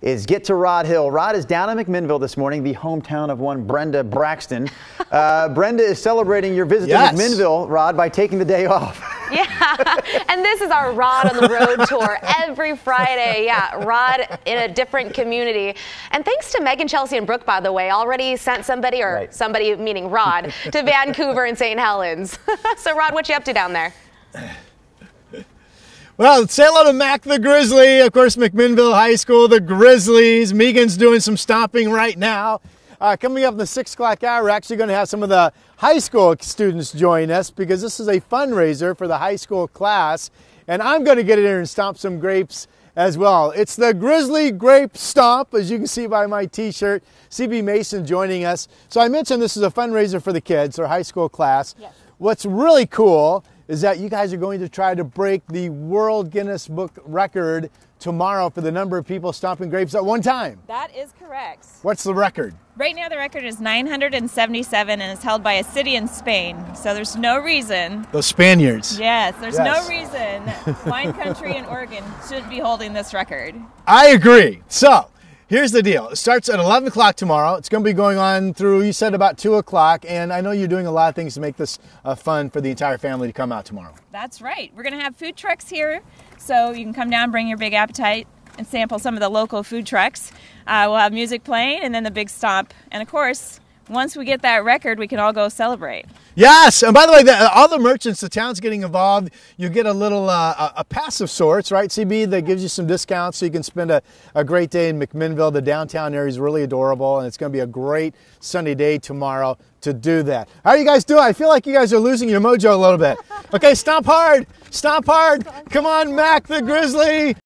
is get to Rod Hill. Rod is down in McMinnville this morning, the hometown of one Brenda Braxton. Uh, Brenda is celebrating your visit Yes. to McMinnville, Rod, by taking the day off. Yeah, and this is our Rod on the Road tour every Friday. Yeah, Rod in a different community. And thanks to Megan, Chelsea, and Brooke, by the way, already sent somebody, or Right. somebody meaning Rod, to Vancouver and St. Helens. so, Rod, what you up to down there? Well, say hello to Mac the Grizzly, of course, McMinnville High School, the Grizzlies. Megan's doing some stomping right now. Uh, coming up in the six o'clock hour, we're actually going to have some of the high school students join us because this is a fundraiser for the high school class, and I'm going to get in there and stomp some grapes as well. It's the Grizzly Grape Stomp, as you can see by my T-shirt. CB Mason joining us. So I mentioned this is a fundraiser for the kids, their high school class. Yes. What's really cool is that you guys are going to try to break the World Guinness Book record tomorrow for the number of people stomping grapes at one time. That is correct. What's the record? Right now, the record is 977 and is held by a city in Spain. So there's no reason, Those Spaniards. yes, there's Yes. no reason wine country in Oregon should be holding this record. I agree. So here's the deal. It starts at 11 o'clock tomorrow. It's going to be going on through, you said about 2 o'clock. And I know you're doing a lot of things to make this uh, fun for the entire family to come out tomorrow. That's right. We're going to have food trucks here. So you can come down, bring your big appetite, and sample some of the local food trucks. Uh, we'll have music playing and then the big stomp. And of course, once we get that record, we can all go celebrate. Yes, and by the way, the, all the merchants, the town's getting involved. You get a little uh, a, a pass of sorts, right? CB that gives you some discounts so you can spend a, a great day in McMinnville. The downtown area is really adorable, and it's going to be a great sunny day tomorrow to do that. How are you guys doing? I feel like you guys are losing your mojo a little bit. Okay, stomp hard, stomp hard. Come on, Mac the Grizzly.